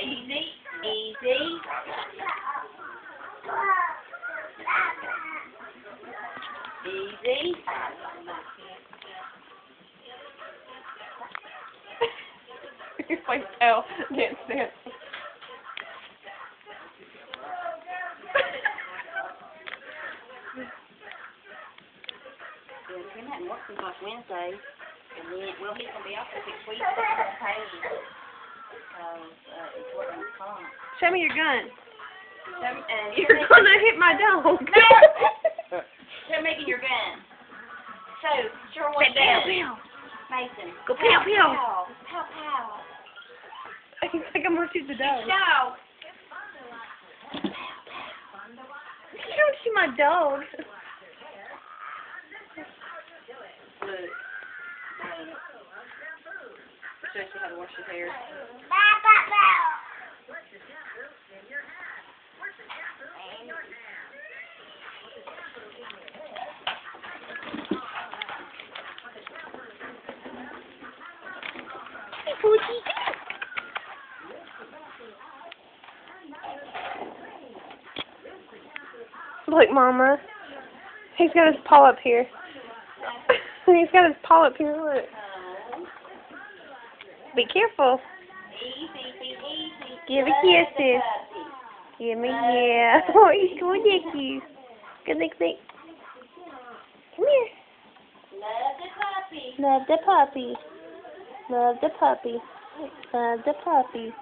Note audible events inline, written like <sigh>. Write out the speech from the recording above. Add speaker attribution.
Speaker 1: Easy, easy. Easy. <laughs>
Speaker 2: Oh, dance, dance.
Speaker 1: Yeah, he hadn't worked since Wednesday. And then, well, he's gonna be off for six weeks, but he's gonna pay because, uh, it's comp.
Speaker 2: Show me your gun.
Speaker 1: And
Speaker 2: You're gonna hit my dog. <laughs>
Speaker 1: They're making your gun. So, sure
Speaker 2: Say
Speaker 1: one
Speaker 2: pow,
Speaker 1: day.
Speaker 2: pow.
Speaker 1: Mason.
Speaker 2: Go pow, pow.
Speaker 1: Pow, pow, pow.
Speaker 2: I think I'm gonna shoot the dog.
Speaker 1: Dog.
Speaker 2: You don't shoot my dog.
Speaker 1: Shows you how to wash your hair.
Speaker 2: Look, Mama. He's got his paw up here. <laughs> He's got his paw up here. Look. Be careful. Give a
Speaker 1: Love
Speaker 2: kiss, sis. Give me, yeah. <laughs> Oh, he's going to get you. Good, nick, nick. Come here.
Speaker 1: Love the puppy.
Speaker 2: Love the puppy. Love the puppy. Love the puppy.